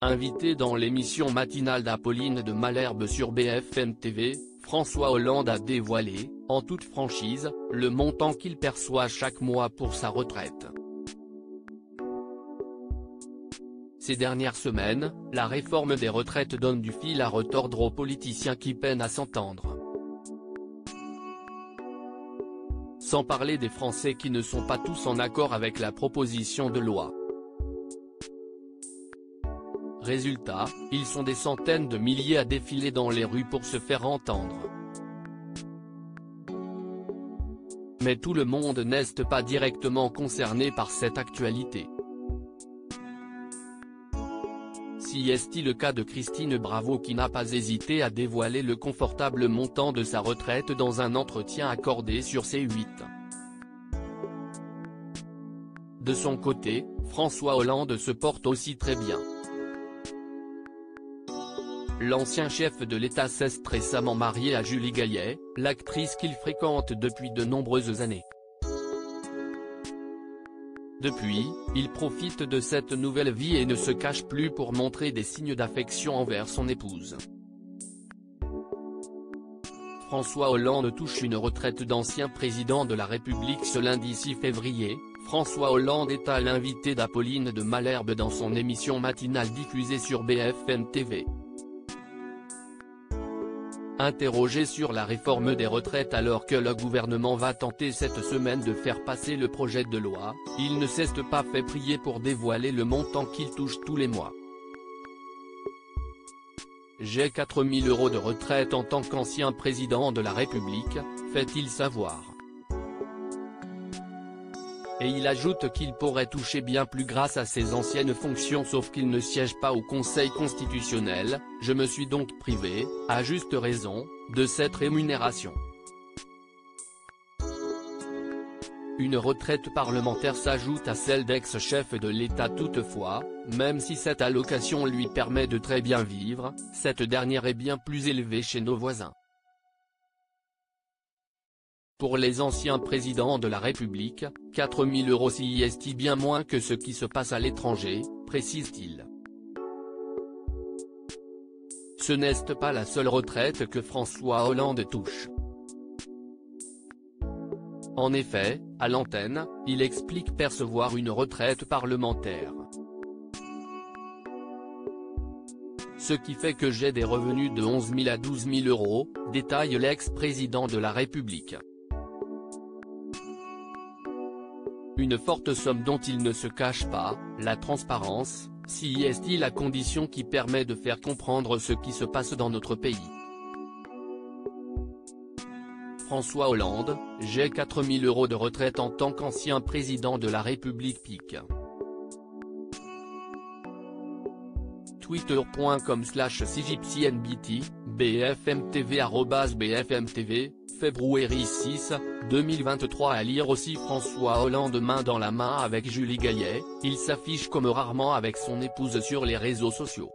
Invité dans l'émission matinale d'Apolline de Malherbe sur BFM TV, François Hollande a dévoilé, en toute franchise, le montant qu'il perçoit chaque mois pour sa retraite. Ces dernières semaines, la réforme des retraites donne du fil à retordre aux politiciens qui peinent à s'entendre. Sans parler des Français qui ne sont pas tous en accord avec la proposition de loi. Résultat, ils sont des centaines de milliers à défiler dans les rues pour se faire entendre. Mais tout le monde n'est pas directement concerné par cette actualité. Si est-il le cas de Christine Bravo qui n'a pas hésité à dévoiler le confortable montant de sa retraite dans un entretien accordé sur C8. De son côté, François Hollande se porte aussi très bien. L'ancien chef de l'État s'est récemment marié à Julie Gaillet, l'actrice qu'il fréquente depuis de nombreuses années. Depuis, il profite de cette nouvelle vie et ne se cache plus pour montrer des signes d'affection envers son épouse. François Hollande touche une retraite d'ancien président de la République ce lundi 6 février, François Hollande est à l'invité d'Apolline de Malherbe dans son émission matinale diffusée sur BFM TV. Interrogé sur la réforme des retraites alors que le gouvernement va tenter cette semaine de faire passer le projet de loi, il ne s'est pas fait prier pour dévoiler le montant qu'il touche tous les mois. J'ai 4000 euros de retraite en tant qu'ancien président de la République, fait-il savoir. Et il ajoute qu'il pourrait toucher bien plus grâce à ses anciennes fonctions sauf qu'il ne siège pas au Conseil constitutionnel, je me suis donc privé, à juste raison, de cette rémunération. Une retraite parlementaire s'ajoute à celle d'ex-chef de l'État toutefois, même si cette allocation lui permet de très bien vivre, cette dernière est bien plus élevée chez nos voisins. Pour les anciens présidents de la République, 4000 euros est bien moins que ce qui se passe à l'étranger, précise-t-il. Ce n'est pas la seule retraite que François Hollande touche. En effet, à l'antenne, il explique percevoir une retraite parlementaire. Ce qui fait que j'ai des revenus de 11 000 à 12 000 euros, détaille l'ex-président de la République. Une forte somme dont il ne se cache pas, la transparence, si est-il la condition qui permet de faire comprendre ce qui se passe dans notre pays. François Hollande, j'ai 4000 euros de retraite en tant qu'ancien président de la République PIC. Twitter.com slash BFMTV BFMTV, février 6, 2023 à lire aussi François Hollande main dans la main avec Julie Gaillet, il s'affiche comme rarement avec son épouse sur les réseaux sociaux.